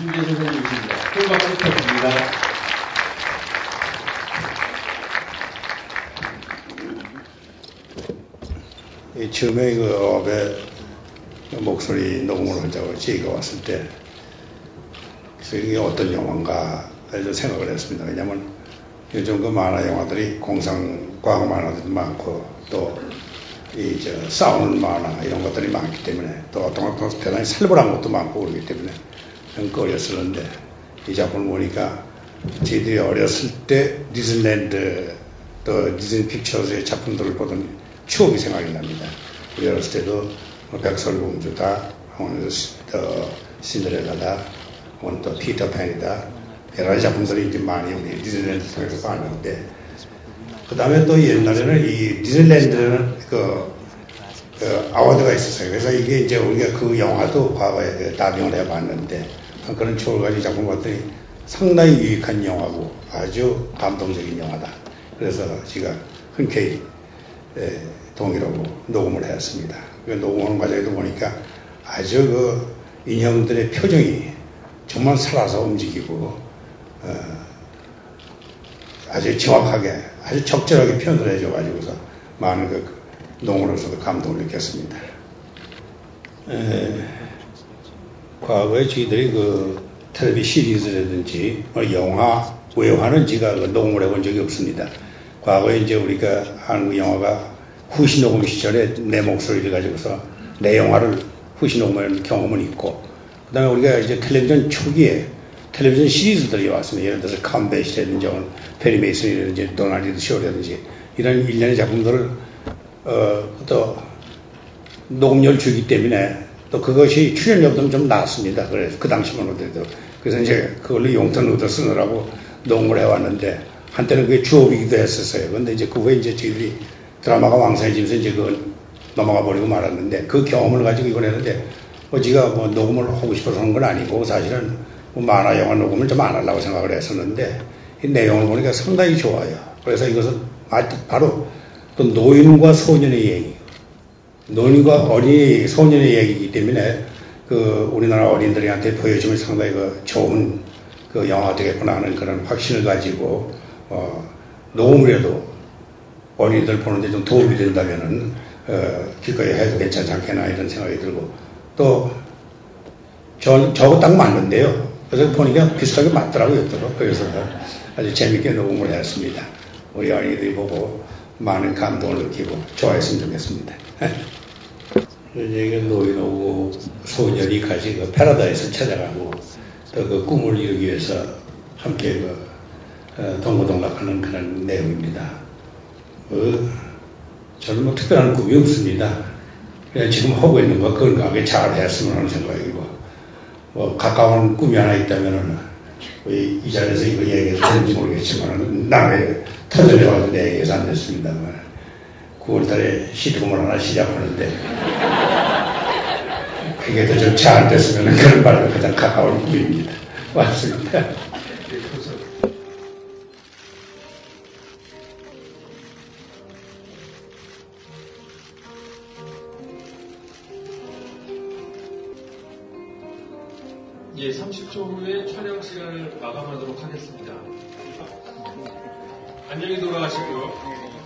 이준재 선생님입니다. 큰 박수 부탁드립니다. 이 처음에 그 업에 목소리 녹음을 하자고 제의가 왔을 때 그래서 이게 어떤 영화인가 생각을 했습니다. 왜냐하면 요즘 그 만화 영화들이 공상 과학 만화들도 많고 또 이 저 싸우는 만화 이런 것들이 많기 때문에 또 어떤 것도 대단히 살벌한 것도 많고 그렇기 때문에 좀 꺼렸었는데 이 작품을 보니까 저희들이 어렸을 때 디즈니랜드 또 디즈니 픽처스의 작품들을 보던 추억이 생각이 납니다. 우리 어렸을 때도 뭐 백설공주다, 오늘 또 신데렐라다, 오늘 또 피터팬이다 여러 작품들이 이제 많이 우리 디즈니랜드 통해서 봤는데 그 다음에 또 옛날에는 이 디즈니랜드는 그, 그 아워드가 있었어요. 그래서 이게 이제 우리가 그 영화도 과거에 그 다빙을 해봤는데 그런 추억을 가진 작품 봤더니 상당히 유익한 영화고 아주 감동적인 영화다. 그래서 제가 흔쾌히 예, 동의하고 녹음을 했습니다. 그 녹음하는 과정에도 보니까 아주 그 인형들의 표정이 정말 살아서 움직이고 어, 아주 정확하게 아주 적절하게 표현을 해줘가지고서 많은 그 농으로서도 감동을 느꼈습니다. 에, 과거에 저희들이 그 텔레비 시리즈라든지 영화, 외화는 제가 그 녹음을 해본 적이 없습니다. 과거에 이제 우리가 한국 영화가 후시 녹음 시절에 내 목소리를 가지고서 내 영화를 후시 녹음하는 경험은 있고, 그 다음에 우리가 이제 텔레비전 초기에 텔레비전 시리즈들이 왔습니다. 예를 들어서 Combat이라든지 Perry Mason이라든지 Donna Reed Show라든지 이런 일련의 작품들을 어, 또 녹음료를 주기 때문에 또 그것이 출연료도 좀 나왔습니다. 그래서 그 당시만 하더라도 그래서 이제 그걸로 용돈 얻어 쓰느라고 녹음을 해왔는데 한때는 그게 주업이기도 했었어요. 근데 이제 그 후에 이제 저희들이 드라마가 왕성해지면서 이제 그걸 넘어가 버리고 말았는데 그 경험을 가지고 이걸 했는데 뭐 제가 뭐 녹음을 하고 싶어서 하는 건 아니고 사실은 뭐 만화 영화 녹음을 좀 안 하려고 생각을 했었는데 이 내용을 보니까 상당히 좋아요. 그래서 이것은 바로 또 노인과 소년의 얘기, 노인과 어린이, 소년의 얘기이기 때문에 그 우리나라 어린들한테 보여주면 상당히 그 좋은 그 영화가 되겠구나 하는 그런 확신을 가지고 어, 해도 어린이들 보는데 좀 도움이 된다면은 어, 기꺼이 해도 괜찮지 않겠나 이런 생각이 들고 또 저, 저거 딱 맞는데요. 그래서 보니까 비슷하게 맞더라고요. 또. 그래서 아주 재밌게 녹음을 했습니다. 우리 어린이들이 보고 많은 감동을 느끼고 좋아했으면 좋겠습니다. 이제 노인하고 같이 그 패러다이스 찾아가고 또 그 꿈을 이루기 위해서 함께 그 어, 동고동락하는 그런 내용입니다. 그 저는 뭐 특별한 꿈이 없습니다. 그냥 지금 하고 있는 거 건강하게 잘 했으면 하는 생각이고 뭐 가까운 꿈이 하나 있다면은 이, 이 자리에서 이거 얘기해도 되는지 모르겠지만 남의 터전해가지고 내 얘기해서 안 됐습니다만 9월달에 시드콤을 하나 시작하는데 그게 더좀잘 됐으면 그런 말로 가장 가까운 꿈입니다. 맞습니다. 예, 30초 후에 촬영 시간을 마감하도록 하겠습니다. 안녕히 돌아가시고요.